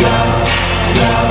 go, go.